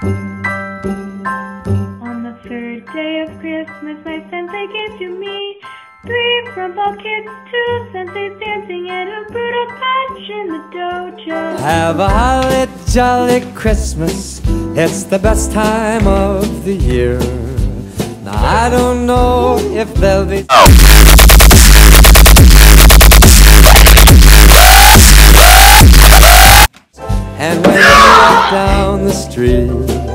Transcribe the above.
On the third day of Christmas, my Santa gave to me three crumble kids, two Santas dancing, and a brutal patch in the dojo. Have a holly jolly Christmas, it's the best time of the year. Now, I don't know if they'll be. Oh. And when down the street.